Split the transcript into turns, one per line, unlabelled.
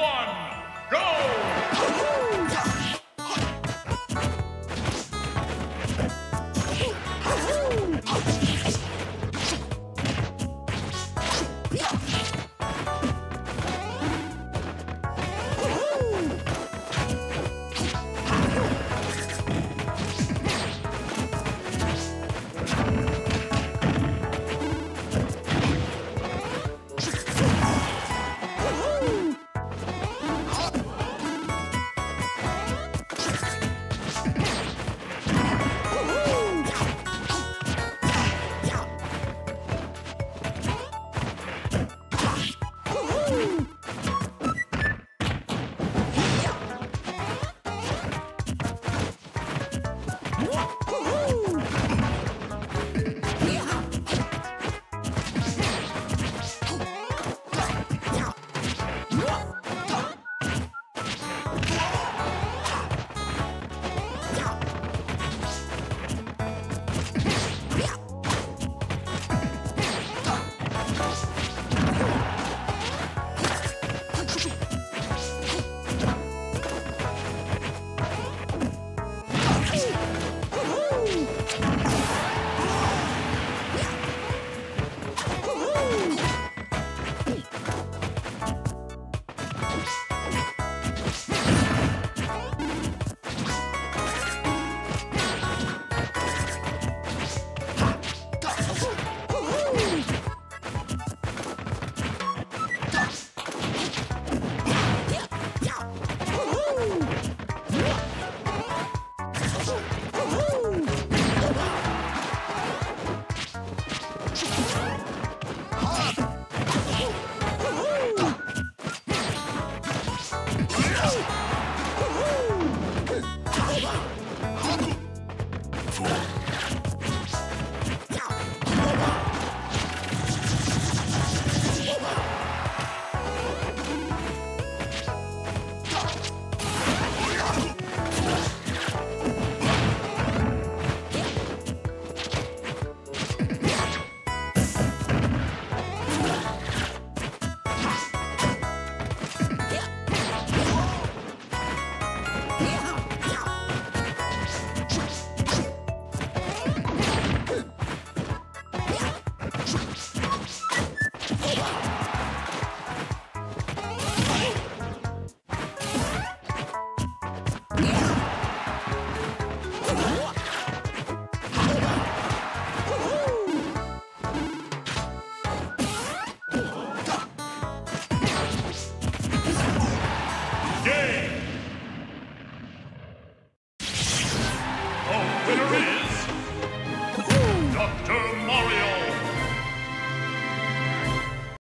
one, go! Game! Is... Dr.